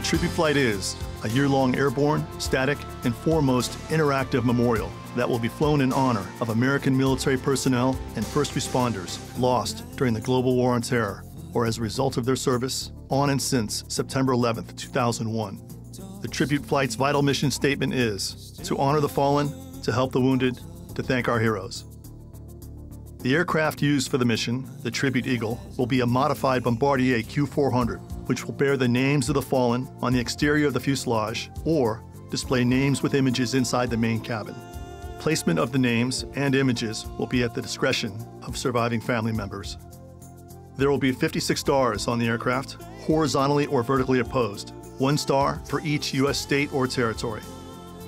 The tribute Flight is a year long airborne, static, and foremost interactive memorial that will be flown in honor of American military personnel and first responders lost during the global war on terror or as a result of their service on and since September 11, 2001. The Tribute Flight's vital mission statement is to honor the fallen, to help the wounded, to thank our heroes. The aircraft used for the mission, the Tribute Eagle, will be a modified Bombardier Q400, which will bear the names of the fallen on the exterior of the fuselage or display names with images inside the main cabin. Placement of the names and images will be at the discretion of surviving family members. There will be 56 stars on the aircraft, horizontally or vertically opposed, one star for each U.S. state or territory.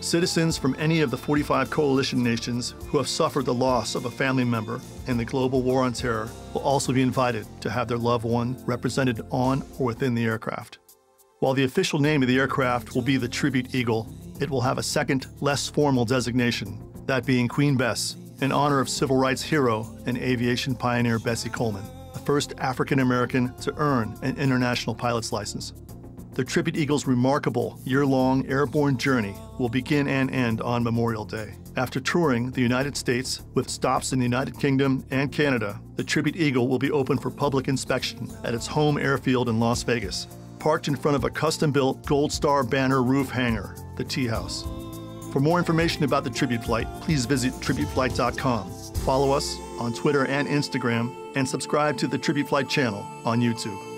Citizens from any of the 45 coalition nations who have suffered the loss of a family member in the global war on terror will also be invited to have their loved one represented on or within the aircraft. While the official name of the aircraft will be the Tribute Eagle, it will have a second, less formal designation, that being Queen Bess, in honor of civil rights hero and aviation pioneer Bessie Coleman, the first African American to earn an international pilot's license. The Tribute Eagle's remarkable year long airborne journey will begin and end on Memorial Day. After touring the United States with stops in the United Kingdom and Canada, the Tribute Eagle will be open for public inspection at its home airfield in Las Vegas, parked in front of a custom built Gold Star banner roof hangar, the Tea House. For more information about the Tribute Flight, please visit tributeflight.com. Follow us on Twitter and Instagram, and subscribe to the Tribute Flight channel on YouTube.